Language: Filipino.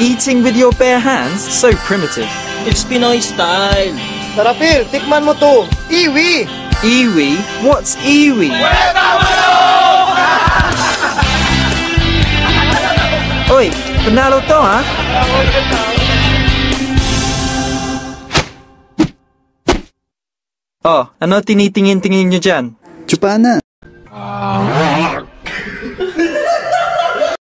Eating with your bare hands? So primitive. It's Pinoy style. Tara, tikman mo to. Iwi! Iwi? What's iwi? Oy, panalo to ha? Oh, ano tinitingin-tingin nyo dyan? Chupana. Ah,